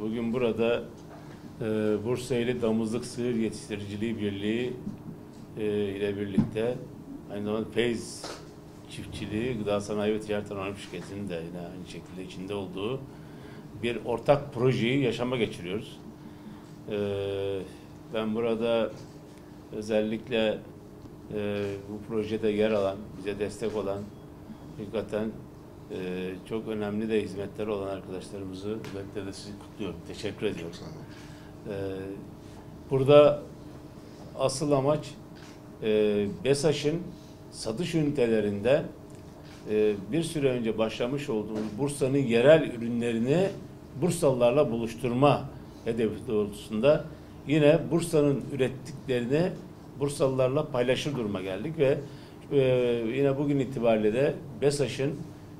Bugün burada e, Bursa ili Damızlık Sığır Yetiştiriciliği Birliği e, ile birlikte aynı zamanda Feyz Çiftçiliği Gıda Sanayi ve Ticaret Anonim Şirketi'nin de yine aynı şekilde içinde olduğu bir ortak projeyi yaşama geçiriyoruz. E, ben burada özellikle e, bu projede yer alan, bize destek olan hakikaten e, çok önemli de hizmetleri olan arkadaşlarımızı özellikle de sizi kutluyorum. Teşekkür ediyorum. E, burada asıl amaç e, BESAŞ'ın satış ünitelerinde e, bir süre önce başlamış olduğumuz Bursa'nın yerel ürünlerini Bursalılarla buluşturma hedefi doğrultusunda yine Bursa'nın ürettiklerini Bursalılarla paylaşır duruma geldik ve e, yine bugün itibariyle de BESAŞ'ın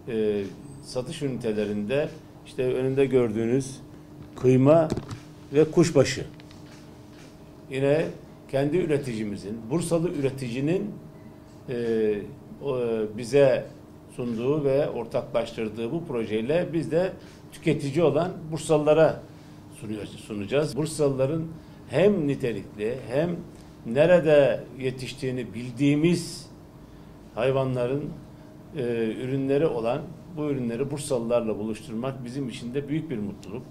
e, satış ünitelerinde işte önünde gördüğünüz kıyma ve kuşbaşı yine kendi üreticimizin, Bursalı üreticinin e, o, bize sunduğu ve ortaklaştırdığı bu projeyle biz de tüketici olan Bursalılara sunacağız. Bursalıların hem nitelikli hem nerede yetiştiğini bildiğimiz hayvanların e, ürünleri olan bu ürünleri Bursalılarla buluşturmak bizim için de büyük bir mutluluk.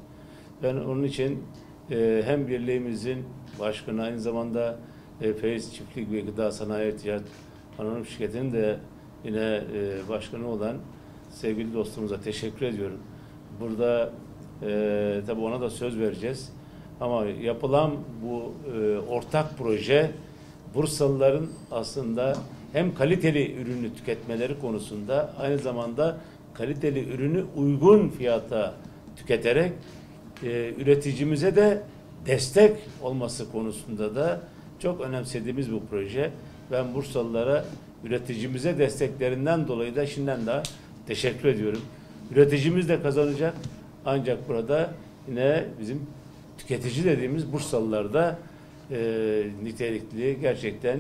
Ben onun için e, hem birliğimizin başkanı aynı zamanda e, Feyz Çiftlik ve Gıda Sanayi Ticaret Anonim Şirketi'nin de yine e, başkanı olan sevgili dostumuza teşekkür ediyorum. Burada e, tabii ona da söz vereceğiz. Ama yapılan bu e, ortak proje Bursalıların aslında hem kaliteli ürünü tüketmeleri konusunda aynı zamanda kaliteli ürünü uygun fiyata tüketerek e, üreticimize de destek olması konusunda da çok önemsediğimiz bu proje. Ben Bursalılara üreticimize desteklerinden dolayı da şimdiden daha teşekkür ediyorum. Üreticimiz de kazanacak ancak burada yine bizim tüketici dediğimiz Bursalılar da e, nitelikli, gerçekten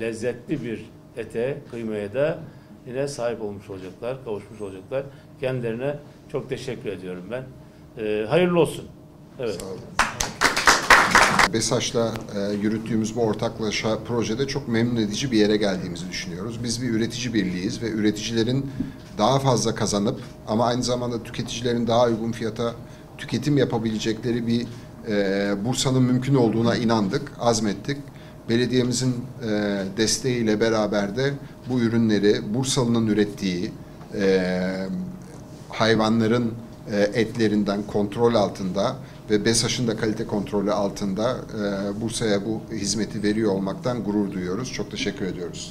lezzetli bir ete, kıymaya da yine sahip olmuş olacaklar, kavuşmuş olacaklar. Kendilerine çok teşekkür ediyorum ben. E, hayırlı olsun. Evet. Sağ olun. BESAŞ'la e, yürüttüğümüz bu ortaklaşa projede çok memnun edici bir yere geldiğimizi düşünüyoruz. Biz bir üretici birliğiyiz ve üreticilerin daha fazla kazanıp ama aynı zamanda tüketicilerin daha uygun fiyata tüketim yapabilecekleri bir e, Bursa'nın mümkün olduğuna inandık, azmettik. Belediyemizin e, desteğiyle beraber de bu ürünleri Bursalı'nın ürettiği e, hayvanların e, etlerinden kontrol altında ve BESAŞ'ın da kalite kontrolü altında e, Bursa'ya bu hizmeti veriyor olmaktan gurur duyuyoruz. Çok teşekkür ediyoruz.